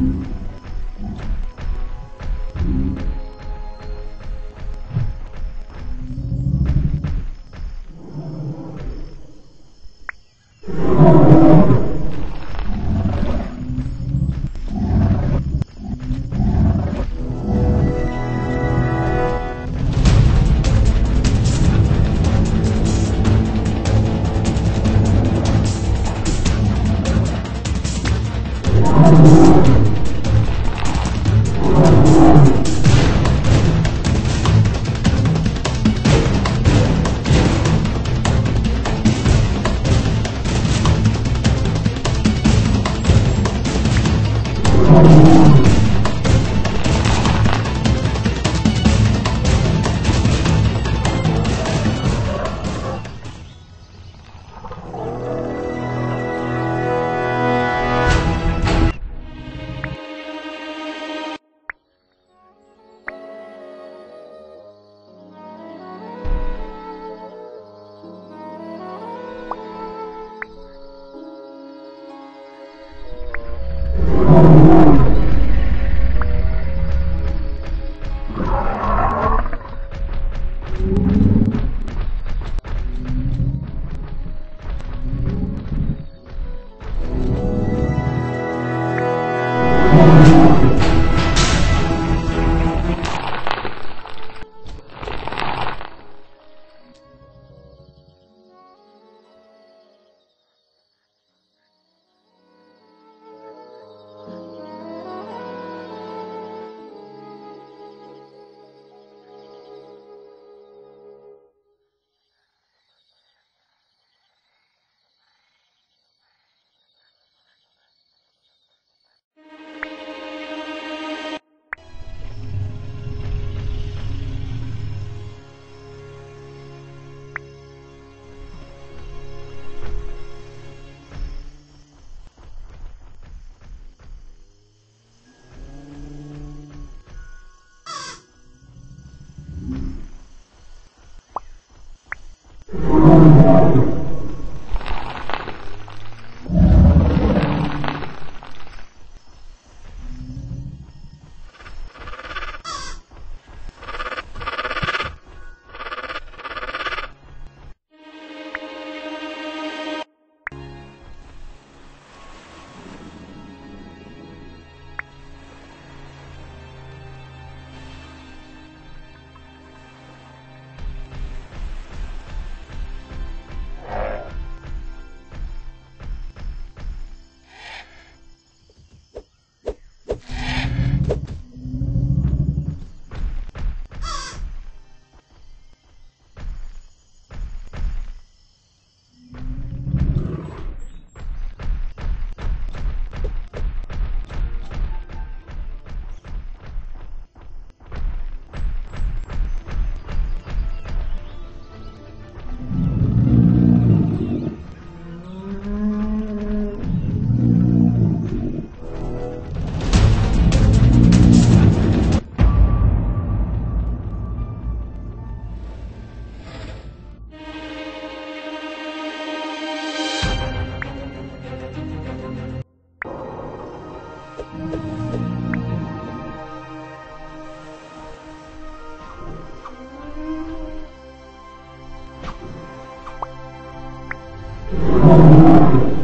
Mm-hmm. ああ。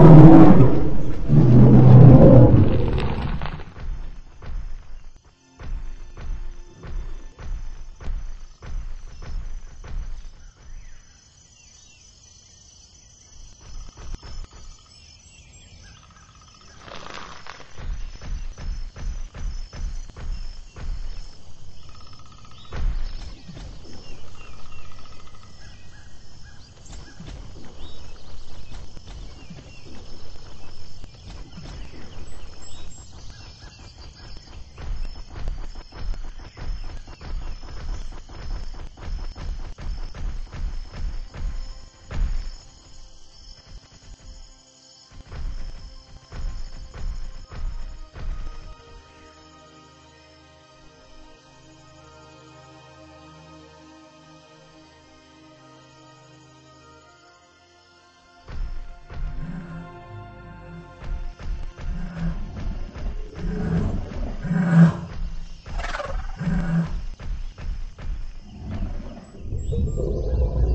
Thank you. すごい。